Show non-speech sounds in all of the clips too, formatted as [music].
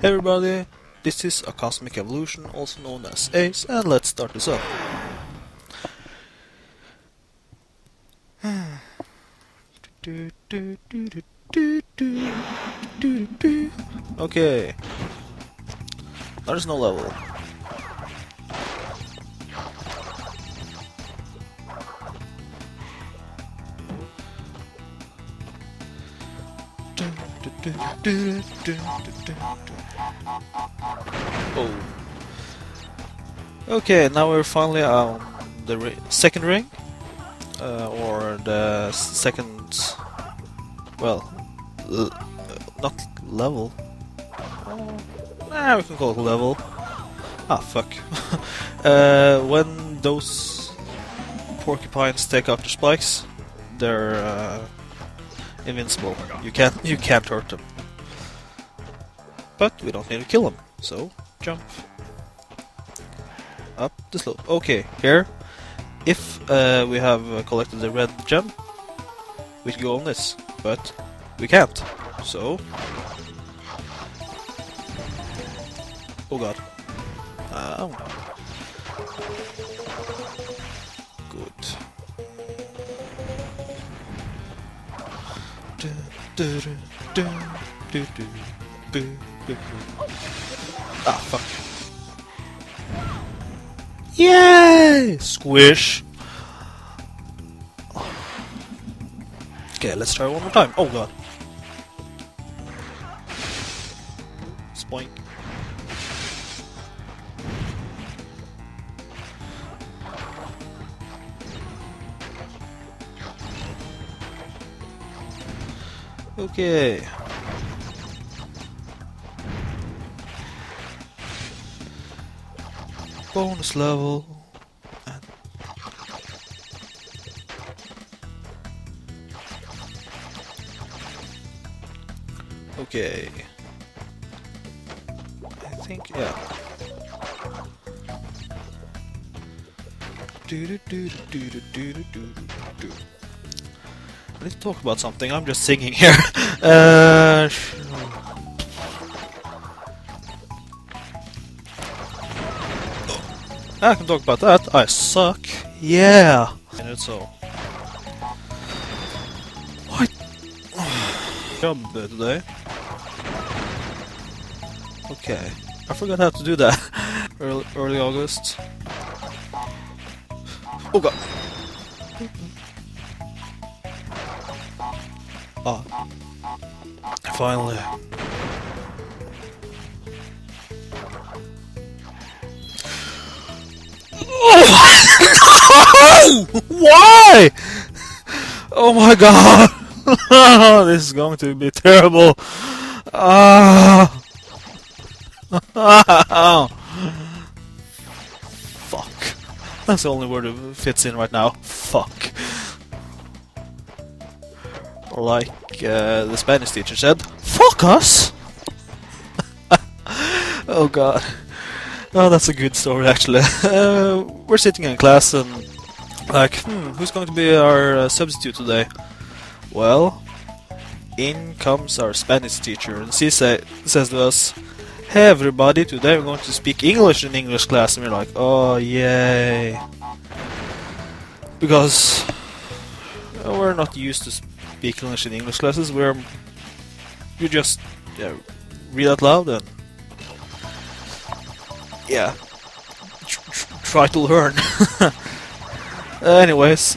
Hey everybody, this is a Cosmic Evolution, also known as ACE, and let's start this up. [sighs] Okay. There's no level. Oh. Okay, now we're finally on the ri second ring, uh, or the second, well, not level. Ah, we can call it level. Ah, fuck. [laughs] uh, when those porcupines take out their spikes, they're uh, invincible. You can't you can't hurt them. But we don't need to kill them, so jump up the slope. Okay, here, if uh, we have uh, collected the red gem, we can go on this, but we can't. So, oh god, oh, good. Ah, fuck. Yay! Squish! Okay, let's try one more time. Oh god. Okay. Bonus level. Okay. I think yeah. Do do do do do do do do do. Let's talk about something. I'm just singing here. [laughs] uh, I can talk about that. I suck. Yeah. And it's so. What? [sighs] Job today. Okay. I forgot how to do that. [laughs] early, early August. Oh god. Ah. Finally. [laughs] Why? Oh my god! [laughs] this is going to be terrible. Ah. [laughs] Fuck. That's the only word that fits in right now. Fuck. Like uh, the Spanish teacher said, Fuck us! [laughs] oh god. Oh, that's a good story actually. [laughs] Uh, we're sitting in class and like, hmm, who's going to be our uh, substitute today? Well, in comes our Spanish teacher and she say, says to us, Hey everybody, today we're going to speak English in English class and we're like, oh yay. Because uh, we're not used to speak English in English classes, we're you just yeah, read out loud and yeah, tr tr try to learn. [laughs] Anyways,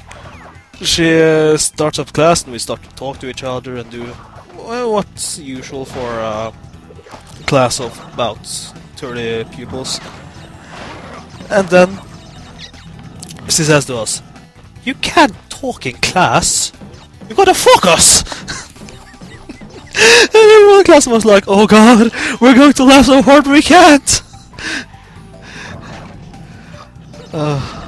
she uh, starts up class and we start to talk to each other and do well, what's usual for a class of about 30 pupils. And then she says to us, You can't talk in class! You gotta focus! [laughs] and everyone class was like, Oh god, we're going to laugh so hard we can't! uh,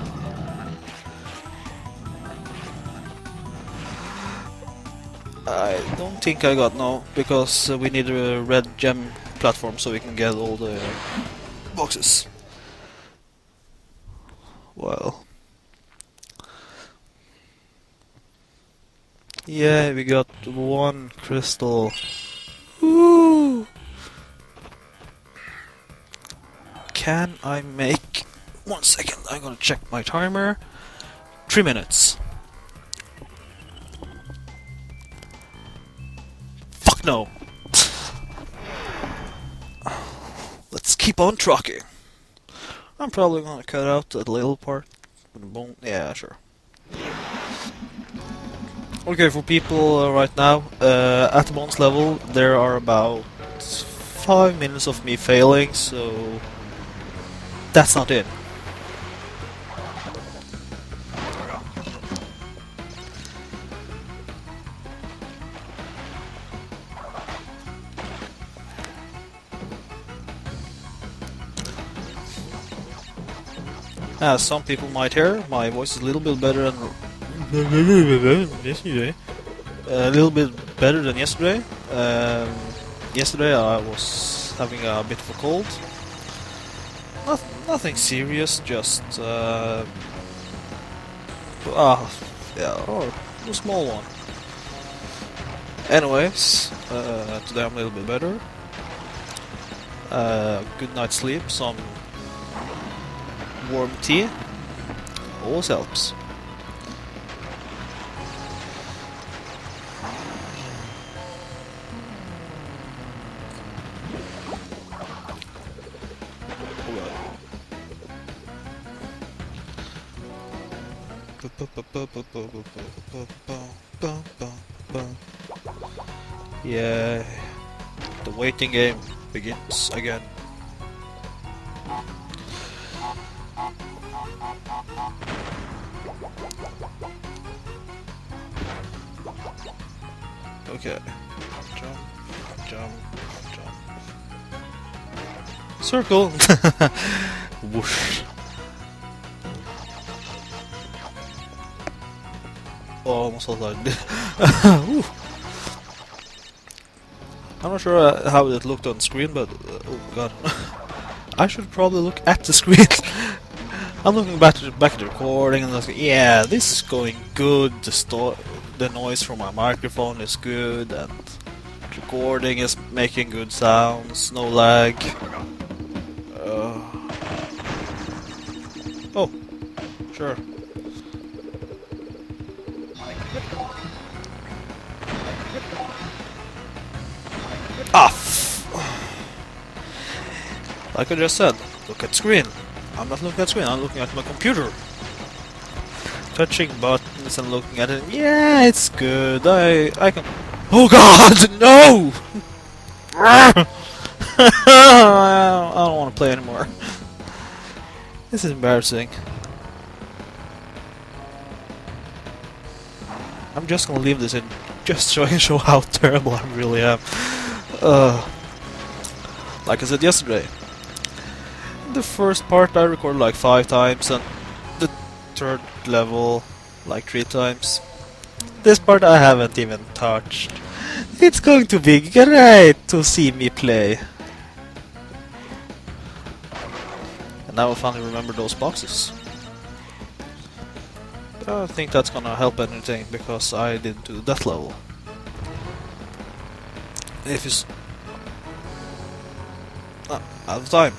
I don't think I got no, because uh, we need a red gem platform so we can get all the boxes. Well. Yeah, we got one crystal. Woo! can I make... One second, I'm gonna check my timer. Three minutes. Fuck no! Let's keep on trucking. I'm probably gonna cut out that little part. Yeah, sure. Okay, for people right now, uh, at the bonus level, there are about five minutes of me failing, so that's not it. As some people might hear, my voice is a little bit better than yesterday. A little bit better than yesterday. Um, yesterday I was having a bit of a cold. Not, nothing serious, just uh, ah, yeah, oh, a small one. Anyways, uh, today I'm a little bit better. Uh, good night's sleep, some warm tea, always helps. Yeah, the waiting game begins again. Okay. Jump, jump, jump. Circle! [laughs] [laughs] Whoosh. Oh, almost died. [laughs] I'm not sure uh, how it looked on screen, but uh, oh god, [laughs] I should probably look at the screen. [laughs] I'm looking back to back at the recording and I was like, yeah, this is going good. The the noise from my microphone is good, and the recording is making good sounds, no lag. Uh, oh, sure. Like I just said, look at screen. I'm not looking at screen, I'm looking at my computer. Touching buttons and looking at it. Yeah, it's good. I I can. Oh God, [laughs] no! [laughs] I don't want to play anymore. [laughs] This is embarrassing. I'm just gonna leave this in just so I can show how terrible I really am. Uh, like I said yesterday, the first part I recorded like five times, and the third level like three times. This part I haven't even touched. It's going to be great to see me play. And now I finally remember those boxes. I don't think that's gonna help anything because I didn't do that level. If it's ah, out of time.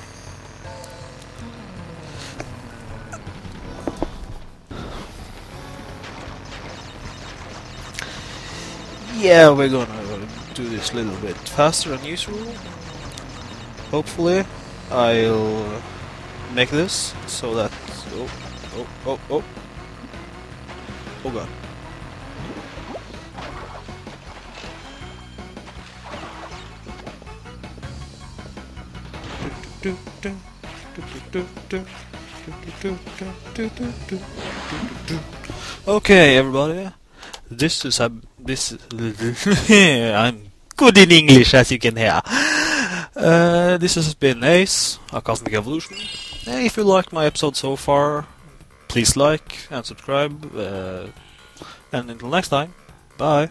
Yeah, we're gonna do this a little bit faster than usual. Hopefully, I'll make this so that. Oh, oh, oh, oh. Oh god. Okay, everybody. This is a this. [laughs] I'm good in English, as you can hear. Uh, this has been Ace, a Cosmic Evolution. If you liked my episode so far, please like and subscribe. Uh, and until next time, bye.